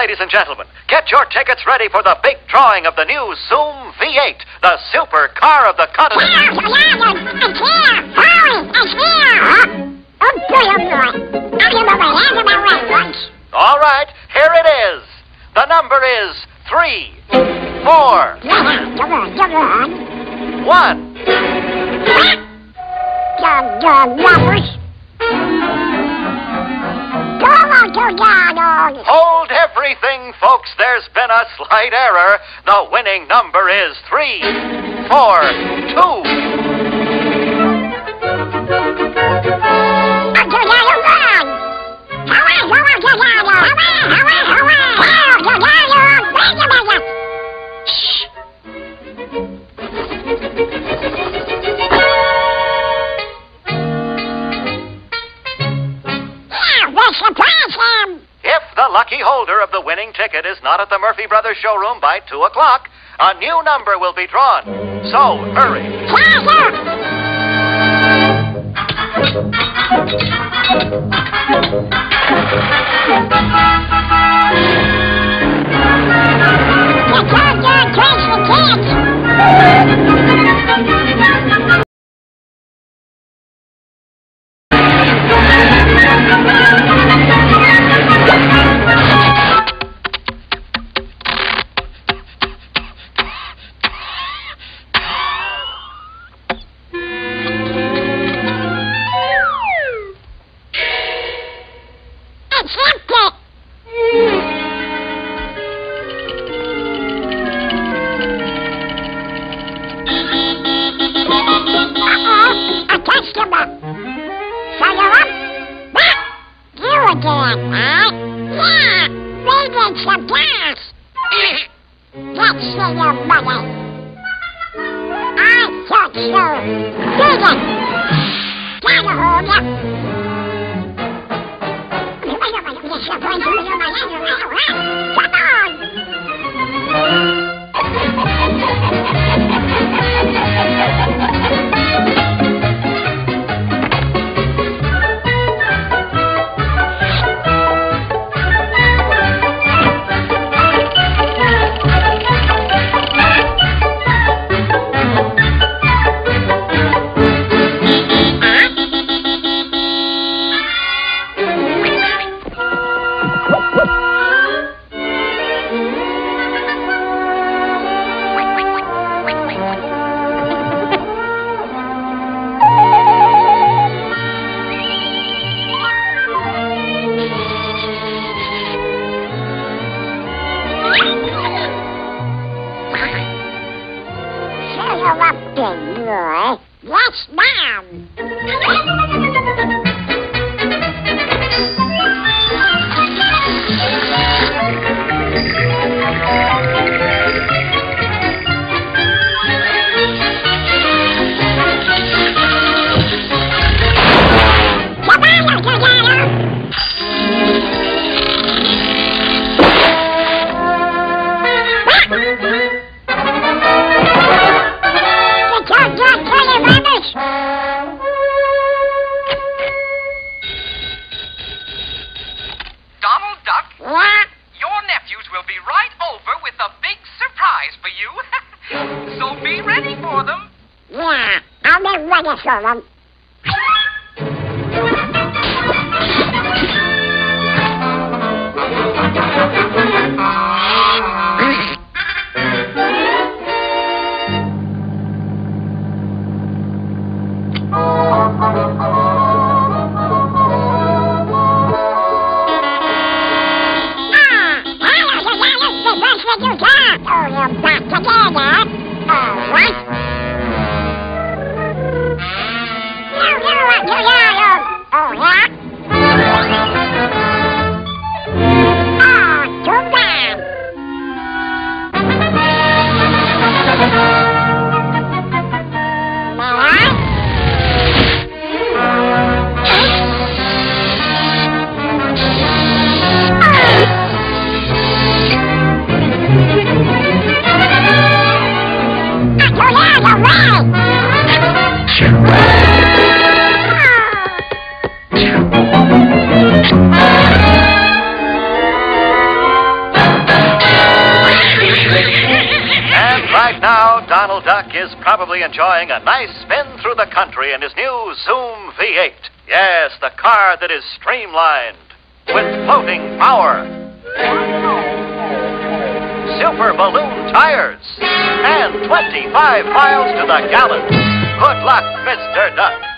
ladies and gentlemen. Get your tickets ready for the big drawing of the new Zoom V8, the super car of the continent. All right, here it is. The number is three, four, Yeah, come on, come on. one. Dum, numbers. Hold everything, folks. There's been a slight error. The winning number is three, four, two. Lucky holder of the winning ticket is not at the Murphy Brothers showroom by 2 o'clock, a new number will be drawn. So hurry. It's empty. Uh-oh, a customer. Shut her up. What? You again, huh? Yeah, we need some gas. Let's see your money. I thought so. Dig up, big boy. I'll be ready for them. Ah, hello, Susanna. The best that you can. Oh, you're back together. All right. And right! Right now, Donald Duck is probably enjoying a nice spin through the country in his new Zoom V8. Yes, the car that is streamlined with floating power super balloon tires, and 25 miles to the gallon. Good luck, Mr. Duck.